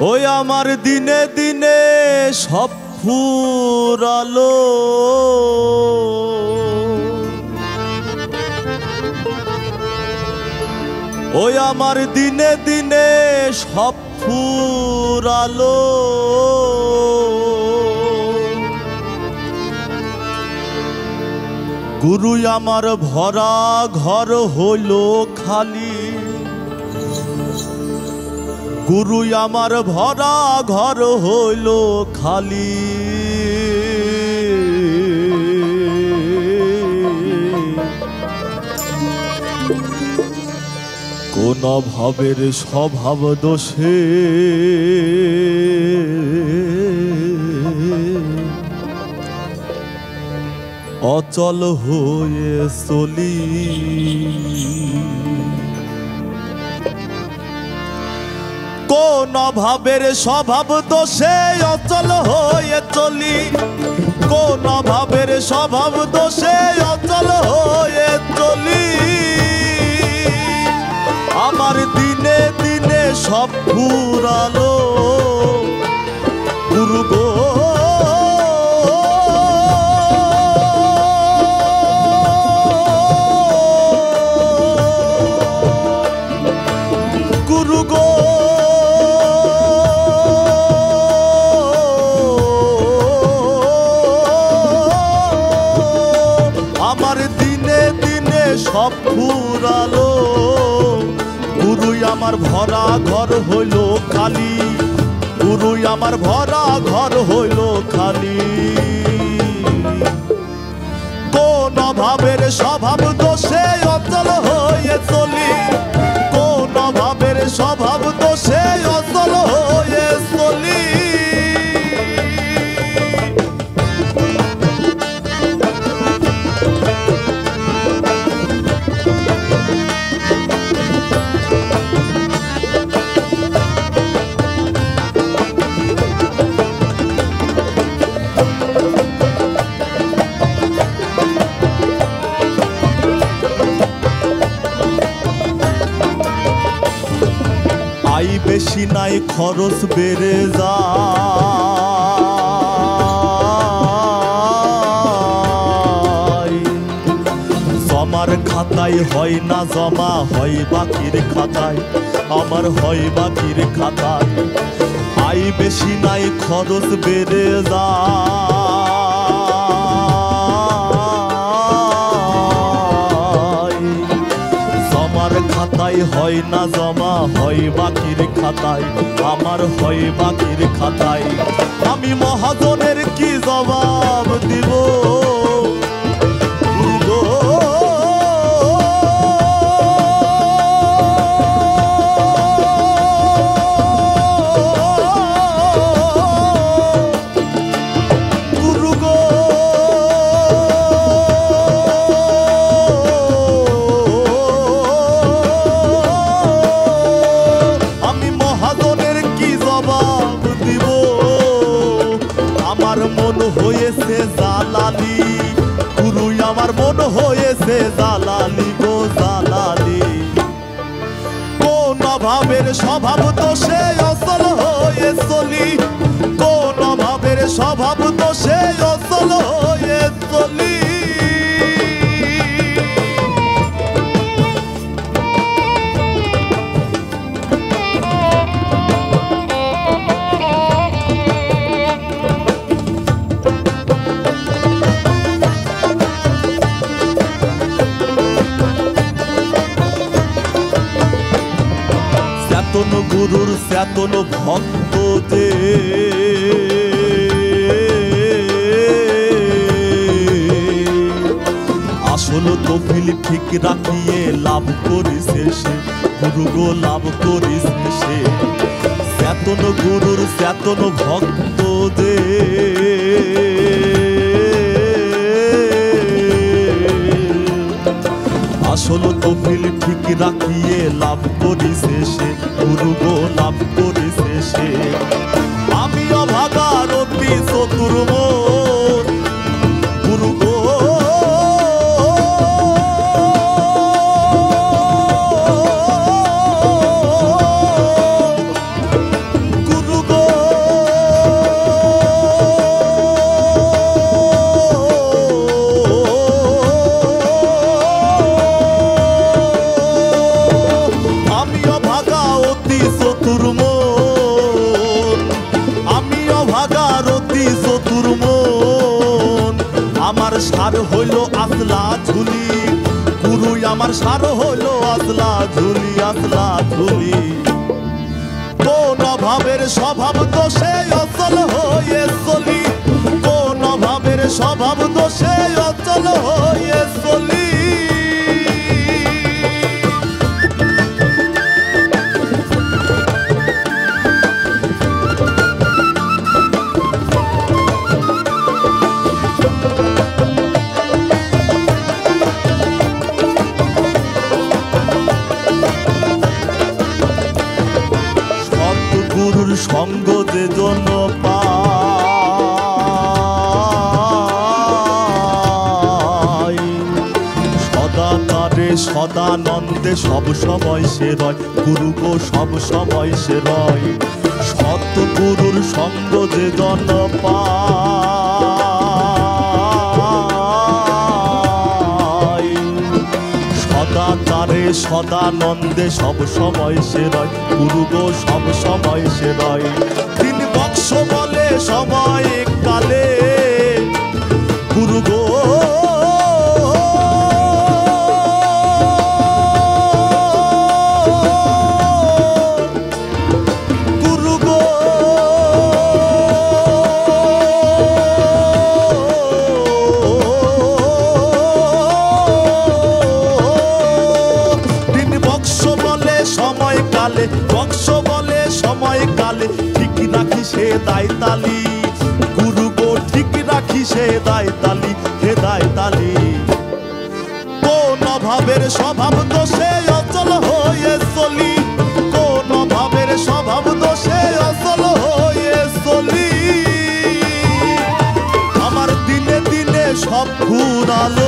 ওই আমার দিনে দিনে সব ফুরালো। ওই আমার দিনে দিনে সব ফুরালো। গুরু আমার ভরা ঘর হইল খালি। গুরু আমার ভরা ঘর হইল খালি। কোন ভাবের স্বভাব দোষে অচল হয়ে চলি। কোন ভাবের স্বভাব দোষে অচল হয়ে চলি। কোন ভাবের স্বভাব দোষে অচল হয়ে চলি। আমার দিনে দিনে সব ফুরালো সব ফুরালো গুরুই আমার ভরা ঘর হইল খালি। গুরুই আমার ভরা ঘর হইল খালি। কোন ভাবের স্বভাব সে অচল হয়ে চলি। বেশি নাই খরচ বেড়ে যা। জমার খাতায় হয় না জমা, হয় বাকির খাতায়। আমার হয় বাকির খাতায়। আই বেশি নাই খরচ বেড়ে যায় খাতায় হয় না জমা, হয় বাকির খাতায়। আমার হয় বাকির খাতায়। আমি মহাজনের কি জবাব দিব? জবাব দিব আমার মন হয়েছে জালালি গুরুই আমার মন হয়েছে জালালি গো জালালি কোন ভাবের স্বভাব তো সে অসল হয়ে চলি, কোন ভাবের স্বভাব গুরুর ভক্ত যে আসল তফিল ঠিক রাখিয়ে লাভ করিছে সে গুরু গো লাভ করিছে সে। চেতন গুরুর চেতন ভক্ত যে আসল তফিল ঠিক রাখিয়ে লাভ করিছে সে গুরু গো ঝুলি গুরুই আমার সার হলো আতলা ঝুলি আতলা ঝুলি কোন ভাবের স্বভাব দোষে অচল হয়ে চলি। কোন ভাবের স্বভাব দোষে অচল হয়ে চলি। সঙ্গ যে জন পায় সদা তারে সদানন্দে সব সময় সে রয়। গুরু গো সব সময় সে রয়। সৎগুরুর সঙ্গ যে জন পায় সদানন্দে সব সময় সে রয়, গুরু গো, সব সময় সে রয়। তিন বক্স বলে সময় কালে কালে ঠিক রাখি সে দায় তালি। গুরু গো, ঠিক রাখি সে দায় তালি হে দায় তালি। কোন ভাবের স্বভাব দোষে অচল হয়ে চলি। কোন ভাবের স্বভাব দোষে অচল হয়ে চলি। আমার দিনে দিনে সব ফুরালো